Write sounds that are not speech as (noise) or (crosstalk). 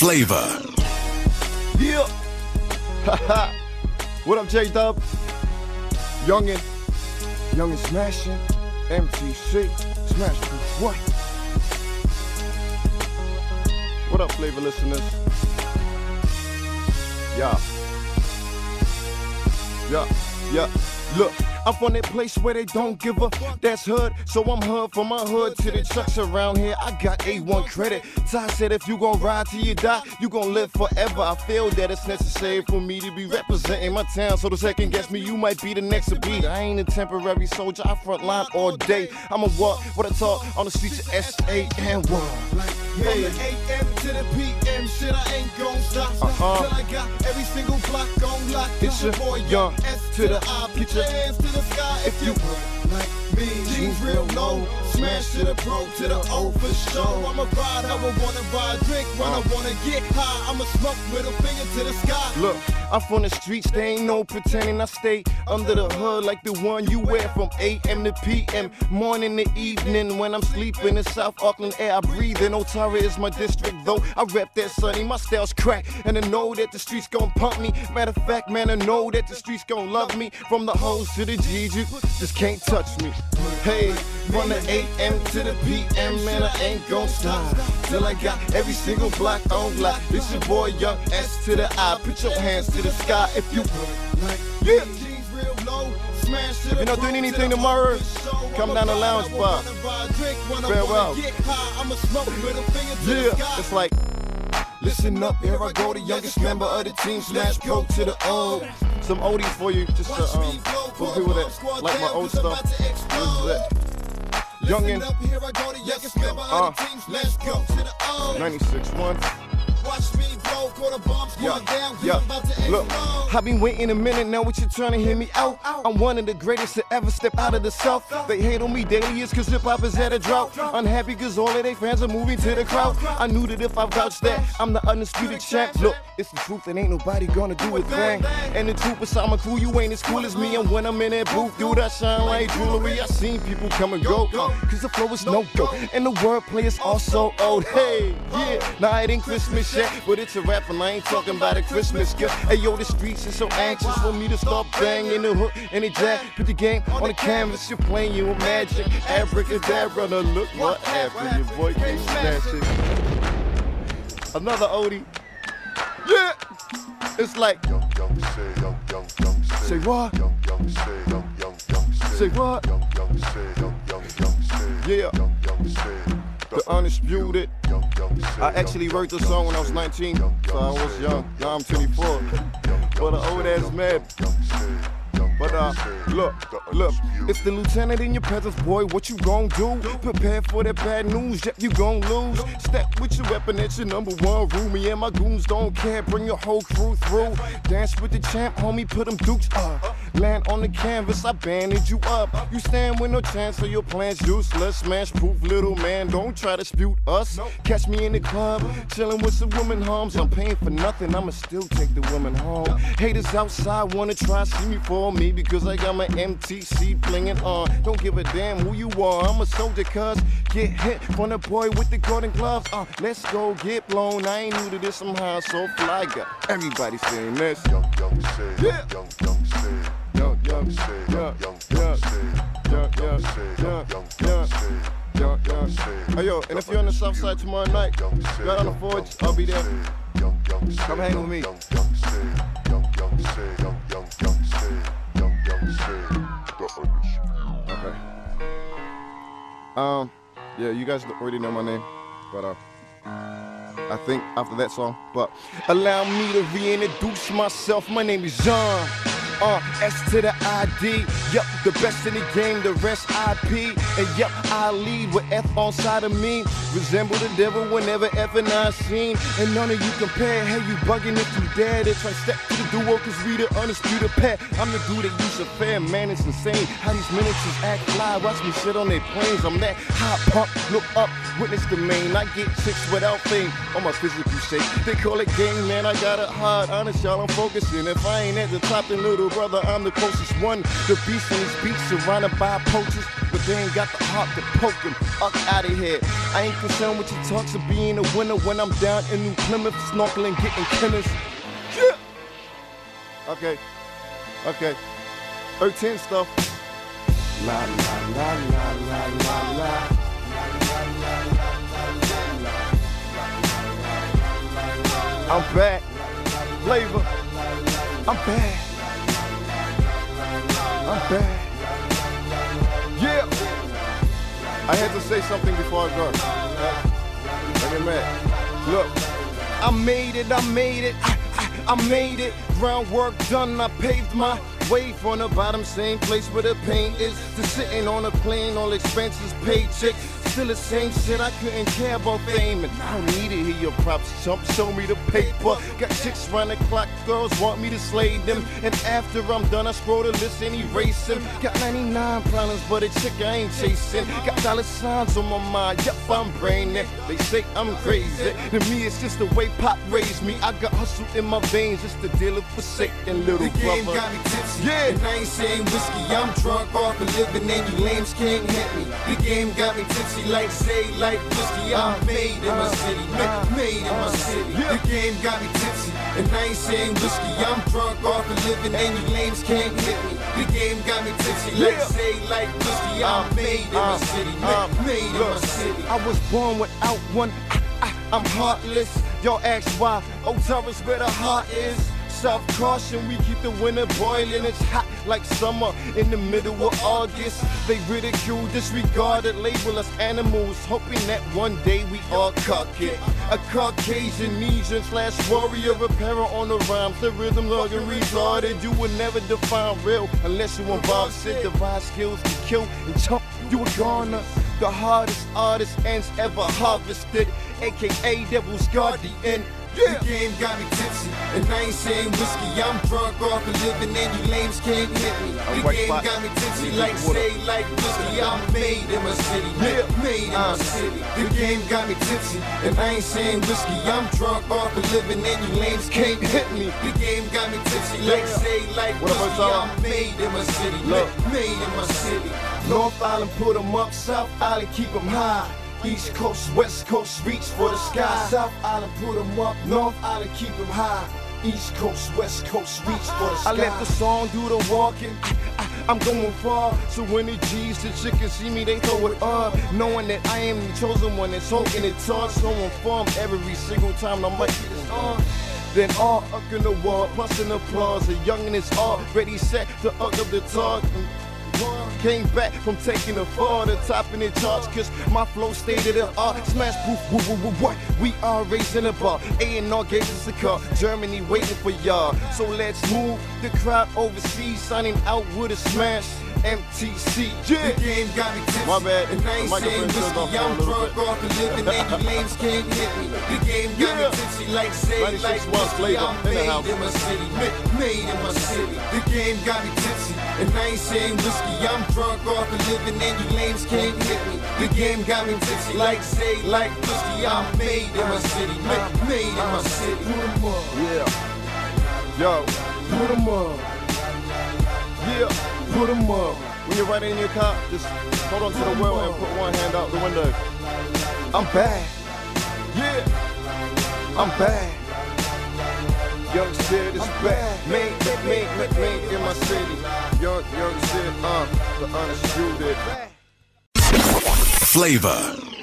Flava. Yeah. (laughs) what up, J Dub? Youngin. Youngin smashing. MTC. Smash What? What up, Flava listeners? Yeah. Yeah. Yeah. Look, I'm from that place where they don't give a that's hood. So I'm hood from my hood to the trucks around here. I got A1 credit. Ty said if you gon' ride till you die, you gon' live forever. I feel that it's necessary for me to be representing my town. So the second guess me, you might be the next to beat. I ain't a temporary soldier, I front line all day. I'ma walk what I talk on the streets of SA and one. From the AM to the PM, shit, I ain't gon' stop. Uh-huh. Till I got every single block on lock. It's your boy, young S to the I. Put your hands to the sky if you like me. Jeans real low, smash to the pro, to the O for sure. I'ma ride how I wanna ride, drink when I wanna get high. I'ma smoke middle finger to the sky. Look, I'm from the streets, there ain't no pretending I stay under the hood like the one you wear from AM to PM, morning to evening when I'm sleeping in South Auckland air I breathe in. Otara is my district though, I rep that sunny, my style's crack, and I know that the streets gon' pump me. Matter of fact, man, I know that the streets gon' love me. From the hoes to the G's, you just can't touch me. Hey, from the AM to the PM, man, I ain't gon' stop till I got every single block on block. It's your boy Young S to the I. Put your hands to the sky if you Like Yeah. Jeans real low, smash to the You're not doing anything tomorrow? O for sure. Come down to Lounge Bar. wanna ride, drink when Farewell. get high. I'ma smoke middle finger to Yeah, it's like. Listen up, here I go, the youngest member of the team, smash pro to the O. Some oldies for you, just to, um, for people that like my old stuff. Youngin, Listen up, here I go, the youngest member Uh. of the team. Let's to the O. 96.1. Watch me blow, call the bomb squad Yeah, down, 'cause yeah. I'm about to Look. I've been waiting a minute now. What you trying to hear me out? I'm one of the greatest to ever step out of the south. They hate on me daily, it's cause hip hop is at a drought. Unhappy cause all of their fans are moving to the crowd. I knew that if I vouched that, I'm the undisputed champ. Look, it's the truth and ain't nobody gonna do a thing. And the truth is, I'm a crew, you ain't as cool as me. And when I'm in that booth, dude, I shine like jewelry. I seen people come and go, uh, cause the flow is no go. And the wordplay is also old. Hey, yeah, nah, it ain't Christmas yet, but it's a rap and I ain't talking about a Christmas gift. Hey, yo, the streets is so anxious for me to start banging the hook and the jab. Put the game on the canvas, you're playing your magic. Abracadabra, now look what happened. Your boy can snatch it. Another oldie. Yeah, it's like, Young, young, say, young, young, young, say. say what? Young, young, say, young, young, young, say. Say what? Young, young, say, young, young, young, say. Yeah. Young, young, say. The undisputed. I actually wrote young, song when I was 19, so I was young. Now I'm 24. Young, young, But an old ass man. Say. look, look, it's the lieutenant in your presence, boy. What you gon' do? Prepare for that bad news, yep, you gon' lose. Step with your weapon, it's your number one rule. Me and my goons don't care, bring your whole crew through. Dance with the champ, homie, put them dukes up. Land on the canvas, I banded you up. You stand with no chance, so your plan's useless. Smashproof, little man, don't try to dispute us. Catch me in the club, chillin' with some women homes. I'm paying for nothing, I'ma still take the women home. Haters outside wanna try see me for me because I got my MTC blingin' on. Don't give a damn who you are, I'm a soldier, cuz get hit from the boy with the golden gloves. Uh, let's go get blown. I ain't new to this, I'm high, so fly. Got everybody saying this. Young, young, say. Yeah. Young, young, say. Young, young, Young, say. young, Young, young, young, say. young, Young, young, young, say. young, Young, young. young, say. Young, Young, young. say. Hey yo, and if you're on the south side tomorrow night, right on the forge, I'll be there. say. Young, young, say. Come hang with me. Young, young, say. Young, young, say. Young, Um, yeah, you guys already know my name, but uh, I think after that song. But allow me to reintroduce myself. My name is John. Uh, S to the ID. Yup, the best in the game, the rest IP. And yup, I lead with F on side of me. Resemble the devil whenever F and I seen. And none of you compare. Hey, you bugging if you dare to try step to the duo, cause we the undisputed pair. I'm the dude that used to fair, man, it's insane. How these miniatures act fly, watch me sit on their planes. I'm that hot pump, look up, witness the main. I get chicks without fame on my physical shape. They call it game, man, I got it hard. Honest, y'all, I'm focusing. If I ain't at the top, then little brother, I'm the closest one. The beast in these beats surrounded by poachers. But they ain't got the heart to poke him. Up out of here. I ain't concerned with your talks of being a winner when I'm down in New Plymouth, snorkeling, getting tennis. Yeah. Okay. Okay. 13 stuff. La la la la la la la. I'm back. Flava. I'm back. Back. Yeah. I had to say something before I go. Let me. Look, I made it, I made it, I, I, I made it. Groundwork done, I paved my way from the bottom, same place where the pain is. To sitting on a plane, all expenses paid, chick. Still the same shit, I couldn't care about fame. And I don't need to hear your props, chump, show me the paper. Got chicks round the clock, girls want me to slay them. And after I'm done, I scroll the list and erase them. Got 99 problems, but a chick I ain't chasing. Got dollar signs on my mind, yep, I'm brain. They say I'm crazy. To me, it's just the way Pop raised me. I got hustle in my veins, just to deal with forsaken little The game brother. got me tipsy. Yeah. And I ain't saying whiskey. I'm drunk off of living and you lames can't hit me. The game got me tipsy like say like whiskey. I'm made in my city. Ma- made in my city. Yeah. The game got me tipsy. And I ain't saying whiskey. I'm drunk off of living and you lames can't hit me. The game got me tipsy like Yeah. say like whiskey. I'm made in my Uh, city. Ma- uh, made in my city. I was born without one. I, I, I'm heartless. Y'all ask why. Oh, tell us where the heart is. Self caution, we keep the winter boiling. It's hot like summer in the middle of August. They ridicule, disregarded, label us animals, hoping that one day we all cock it. A Caucasian Asian slash warrior, a parent on the rhymes, the rhythm looking retarded. You will never define real unless you involve Sid. Divine skills to kill and chump. You a goner. The hardest artist ends ever harvested, aka Devil's Guardian. Yeah. The game got me tipsy, and I ain't saying whiskey. I'm drunk off of living, and you lames can't hit me. The game spot. got me tipsy, like say like whiskey. I'm made in my city, Yeah. made in Uh. my city. The game got me tipsy, and I ain't saying whiskey. I'm drunk off of living, and you lames can't hit me. The game got me tipsy, like say like whiskey. I'm made in my city, Look. made in my city. North Island put 'em up, South Island keep 'em high. East Coast, West Coast reach for the sky. South Island put 'em up, North Island keep 'em high. East Coast, West Coast reach for the sky. I let the song do the walking. I, am going far, so when the G's, the chickens see me, they throw it up. Knowing that I am the chosen one that's talking it talk. So I'm informed every single time the mic is on. Then all up in the wall, plus an applause. A youngin' is already set to up the Came back from taking a fall to topping the charts Cause my flow stayed at the art. Smash proof, woo, woo, woo, what? We are raising the bar. A&R gave us a car Germany waiting for y'all So let's move the crowd overseas Signing out with a smash MTC Yeah The game got me tipsy. My bad. And I ain't The saying whiskey. I'm drunk off of living and you lames can't hit me. The game got Yeah. me tipsy like say 96 like whiskey. I'm made in my city. Made in my city. The game got me tipsy. And I ain't saying whiskey. I'm drunk off of living and you lames can't hit me. The game got me tipsy like say like whiskey. I'm made in my city. Ma- Made in my city. Yeah Yo, put 'em up Yeah, put 'em up. When you're riding in your car, just hold on to the wheel and put one hand out the window. I'm back. Yeah. I'm back. Young Sid is back. Made, made, made, made in my city. Young, young Sid, uh, the undisputed. Flava